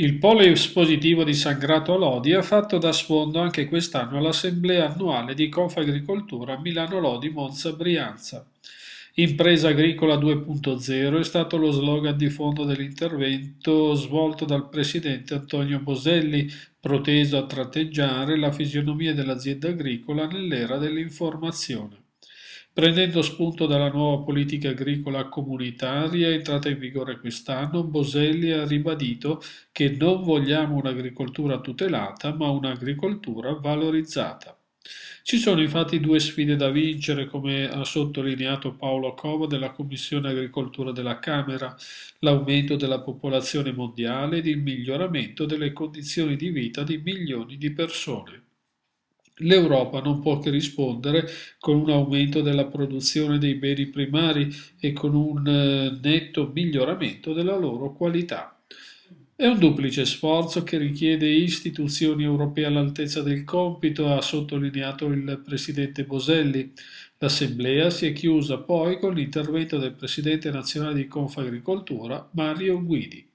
Il polo espositivo di San Grato Lodi ha fatto da sfondo anche quest'anno all'assemblea annuale di Confagricoltura Milano Lodi Monza Brianza. Impresa agricola 2.0 è stato lo slogan di fondo dell'intervento svolto dal presidente Antonio Boselli, proteso a tratteggiare la fisionomia dell'azienda agricola nell'era dell'informazione. Prendendo spunto dalla nuova politica agricola comunitaria entrata in vigore quest'anno, Boselli ha ribadito che non vogliamo un'agricoltura tutelata, ma un'agricoltura valorizzata. Ci sono infatti due sfide da vincere, come ha sottolineato Paolo Covo della Commissione Agricoltura della Camera, l'aumento della popolazione mondiale ed il miglioramento delle condizioni di vita di milioni di persone. L'Europa non può che rispondere con un aumento della produzione dei beni primari e con un eh, netto miglioramento della loro qualità. È un duplice sforzo che richiede istituzioni europee all'altezza del compito, ha sottolineato il presidente Boselli. L'assemblea si è chiusa poi con l'intervento del presidente nazionale di Confagricoltura, Mario Guidi.